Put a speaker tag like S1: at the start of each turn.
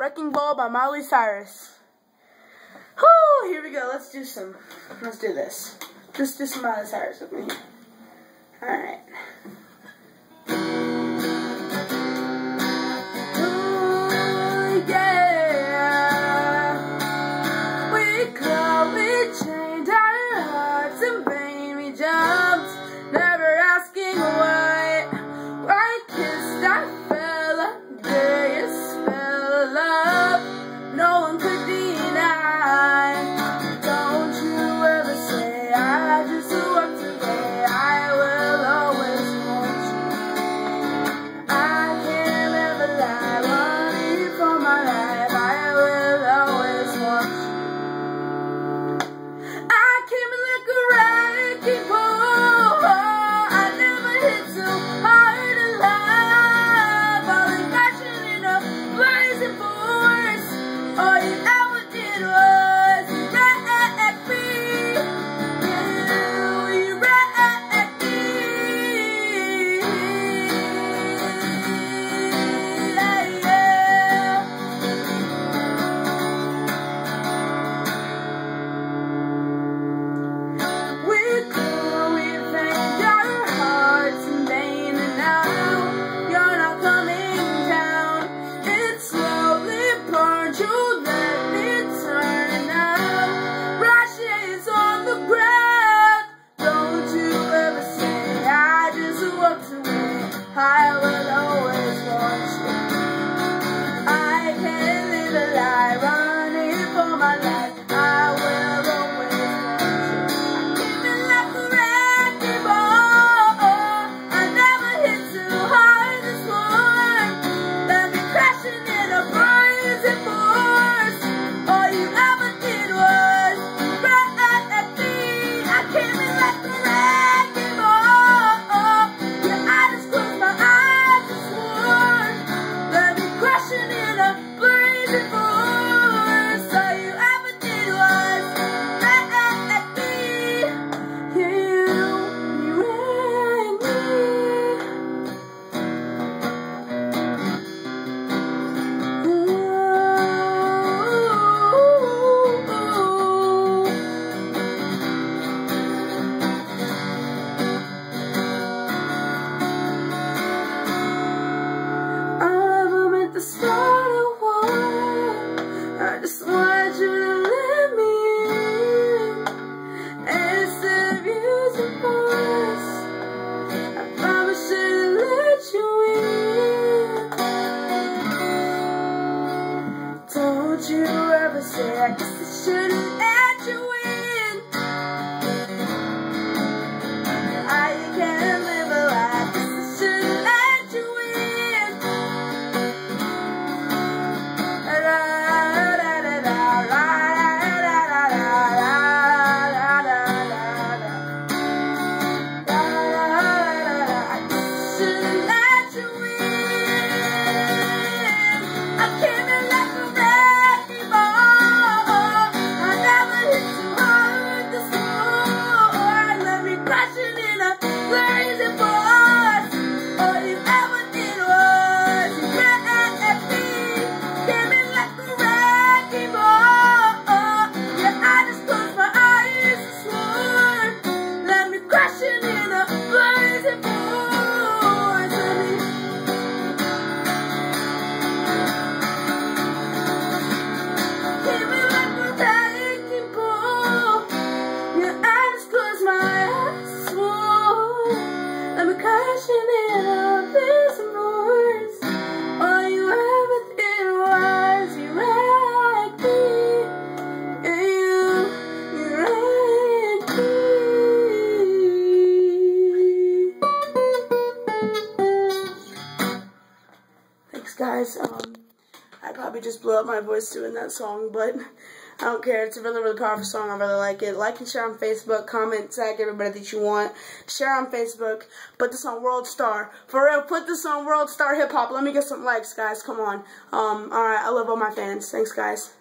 S1: Wrecking Ball by Miley Cyrus. Whoo, here we go. Let's do some. Let's do this. Just do some Miley Cyrus with me. Baby jumps. Never asking why I guess I shouldn't let you. Probably just blew up my voice doing that song, but I don't care. It's a really, really powerful song. I really like it. Like and share on Facebook. Comment, tag everybody that you want. Share on Facebook. Put this on World Star. For real, put this on World Star Hip Hop. Let me get some likes, guys. Come on. Um, alright, I love all my fans. Thanks, guys.